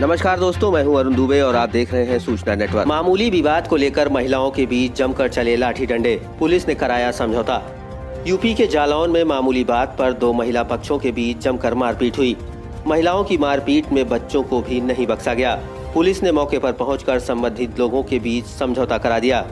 नमस्कार दोस्तों, मैं हूँ अरुण दुबे और आप देख रहे हैं सूचना नेटवर्क। मामूली विवाद को लेकर महिलाओं के बीच जमकर चले लाठी डंडे, पुलिस ने कराया समझौता। यूपी के जालौन में मामूली बात पर दो महिला पक्षों के बीच जमकर मारपीट हुई। महिलाओं की मारपीट में बच्चों को भी नहीं बख्शा गया। पुलिस ने मौके पर पहुंचकर संबंधित लोगों के बीच समझौता करा दिया।